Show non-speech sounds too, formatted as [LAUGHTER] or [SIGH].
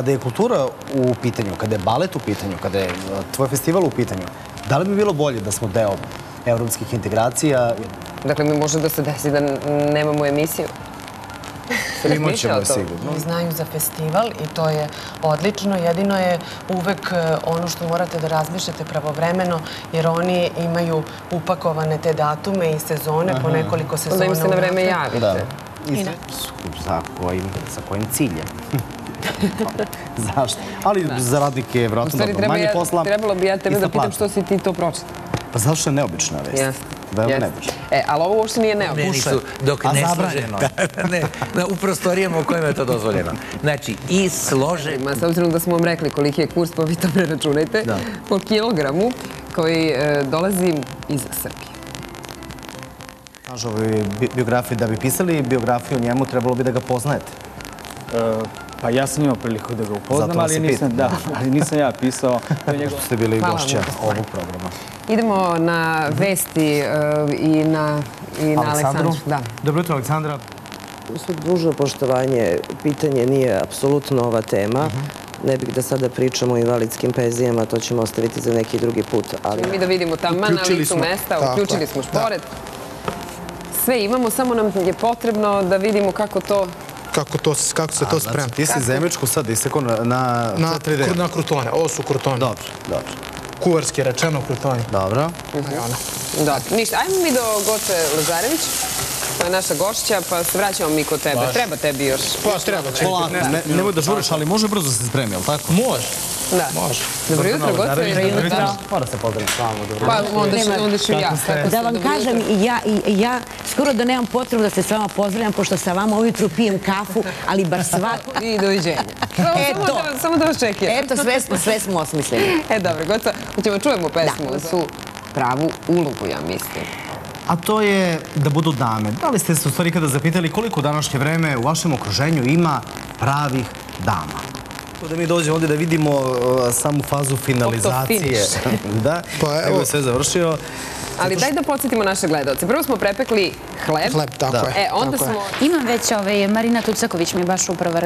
Kada je kultura u pitanju, kada je balet u pitanju, kada je uh, tvoj festival u pitanju, da li bi bilo bolje da smo deo evropskih integracija? Dakle, mi može da se desi da nemamo emisiju. [LAUGHS] Imat ćemo sigurno. Oni znaju za festival i to je odlično. Jedino je uvek e, ono što morate da razmišljate pravovremeno, jer oni imaju upakovane te datume i sezone po nekoliko sezona. Onda im se na vreme javite. Da. I sa kojim, sa kojim ciljem? [LAUGHS] Zašto? Ali za radnike je stvari, dobro. treba Manje posla, trebalo bi ja tebe da pitam što si ti to pročitao. Pa zato što je neobična vest. Jeste. Veoma Jeste. neobična. E, ali ovo uopšte nije neobično. Dok A ne zabranjeno je. [LAUGHS] ne, ne, u prostorijama u kojima je to dozvoljeno. Znači, i slože... Ma, s obzirom da smo vam rekli koliki je kurs, pa vi to preračunajte, Da. po kilogramu koji e, dolazi iz Srbije. Bi- biografiji, da bi pisali biografiju o njemu, trebalo bi da ga poznajete. E, Pa ja sam imao priliku da ga upoznam, ali nisam, da, ali nisam ja pisao. To je njegov... Ste bili Hvala gošća ovog programa. Idemo na vesti e, i na, i na Aleksandru. Da. Dobro jutro, Aleksandra. Svo dužno poštovanje, pitanje nije apsolutno ova tema. Ne bih da sada pričamo o invalidskim penzijama, to ćemo ostaviti za neki drugi put. Ali Mi da vidimo tamo na licu mesta, uključili smo šporet. Sve imamo, samo nam je potrebno da vidimo kako to... kako, to, kako se to sprema. Znači, ti si zemljičku sad isekao na, na, Na, dela. na krutone, ovo su krutoni. Dobro, dobro. Kuvarski rečeno krutoni. Dobro. Da, ništa. Ajmo mi do Goce Lazarević. To je naša gošća, pa se vraćamo mi kod tebe. Treba tebi još. Pa treba će. Nemoj da žuriš, ali može brzo se spremi, jel tako? Može. Da. Može. Dobro jutro, Goce. Dobro jutro. Mora se pozdraviti s vama. Dobro. Pa onda ću, onda ću ja. Kako Da vam kažem, ja, ja skoro da nemam potrebu da se s vama pozdravljam, pošto sa vama ujutru pijem kafu, ali bar svako... [LAUGHS] I doviđenja. Samo, Eto. samo, da, samo da vas čekiram. Eto, sve smo, sve smo osmislili. [LAUGHS] E, dobro, Goca, ćemo čujemo pesmu. Su pravu ulogu, ja mislim. A to je da budu dame. Da li ste se u stvari kada zapitali koliko današnje vreme u vašem okruženju ima pravih dama? To Da mi dođemo ovdje da vidimo uh, samu fazu finalizacije. [LAUGHS] da, Pa evo- je sve završio. Ali daj da podsjetimo naše gledalce. Prvo smo prepekli hleb. Hleb, tako Da. je. E, onda tako je. smo Imam već, ovaj, Marina Tucaković mi je baš upravo